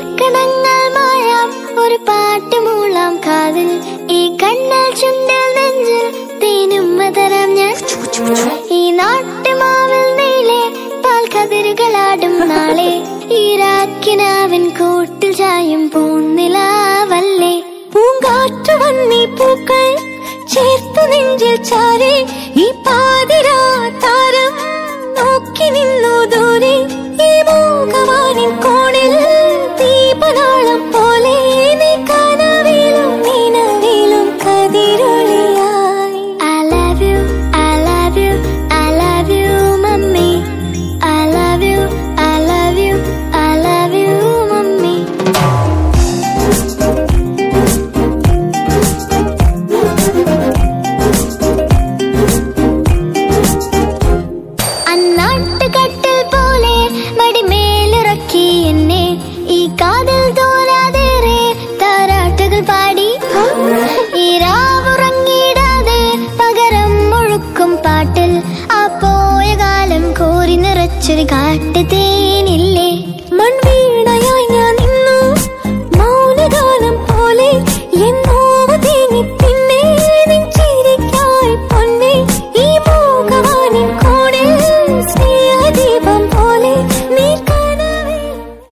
കിണങ്ങൾ മായാം. ഒരു പാട്ടുമൂളാം കാതിൽ. ഈ കണ്ണൽ ചുണ്ടിൽ നെഞ്ചിൽ തേനും മതരം ഞാൻ. ഈ നാട്ടുമാവിൽ നീലെ പാൽ നാളെ. ഈ രാക്കിനാവിൻ കൂട്ടിൽ ചായും പൂന്നിലാവല്ലേ പൂങ്കാറ്റു വന്നീ പൂക്കൾ ചേർത്തു നെഞ്ചിൽ ചാരേ. ഈ പാതിരാ പച്ചൊരു കാട്ടുതേനില്ലേ?